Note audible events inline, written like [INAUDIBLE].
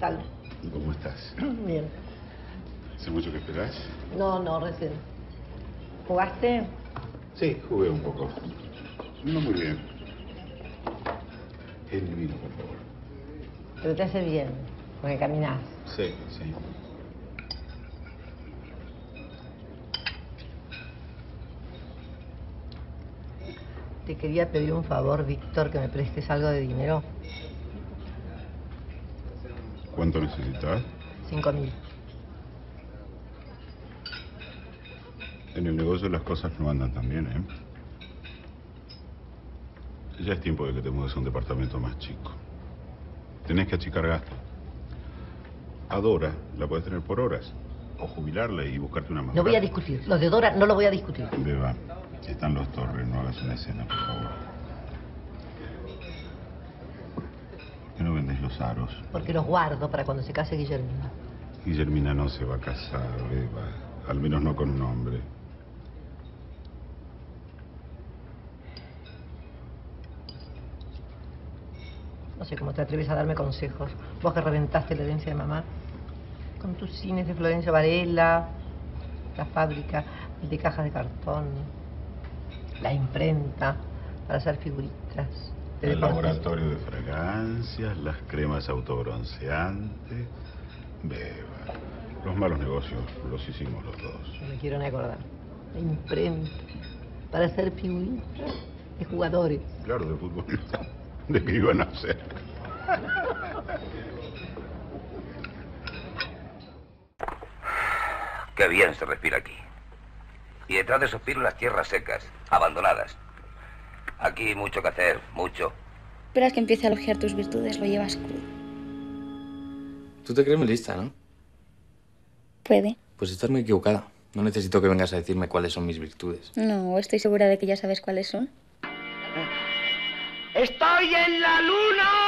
tal? ¿Cómo estás? [CLEARS THROAT] Bien. ¿Hace mucho que esperás? No, no, recién. ¿Jugaste? Sí, jugué un poco. No muy bien. El vino, por favor. Pero te hace bien, porque caminás. Sí, sí. Te quería pedir un favor, Víctor, que me prestes algo de dinero. ¿Cuánto necesitas? Cinco mil. En el negocio las cosas no andan tan bien, ¿eh? Ya es tiempo de que te mudes a un departamento más chico. Tenés que achicar gastos. A Dora la puedes tener por horas. O jubilarla y buscarte una más No voy a discutir. Los de Dora no lo voy a discutir. Beba, están los torres, no hagas una escena, por favor. ¿Por qué no vendes los aros? Porque los guardo para cuando se case Guillermina. Guillermina no se va a casar, Beba. Al menos no con un hombre. No sé cómo te atreves a darme consejos. Vos que reventaste la herencia de mamá. Con tus cines de Florencio Varela, la fábrica de cajas de cartón, la imprenta para hacer figuritas. El deportes. laboratorio de fragancias, las cremas autobronceantes. Beba. Los malos negocios los hicimos los dos. No me quiero ni acordar. La imprenta para hacer figuritas de jugadores. Claro, de fútbol. [LAUGHS] ¿De qué iban a hacer? Qué bien se respira aquí. Y detrás de esos pinos las tierras secas, abandonadas. Aquí hay mucho que hacer, mucho. Esperas que empiece a elogiar tus virtudes, lo llevas crudo. Tú te crees muy lista, ¿no? Puede. Pues estás muy equivocada. No necesito que vengas a decirme cuáles son mis virtudes. No, estoy segura de que ya sabes cuáles son. ¡Estoy en la luna!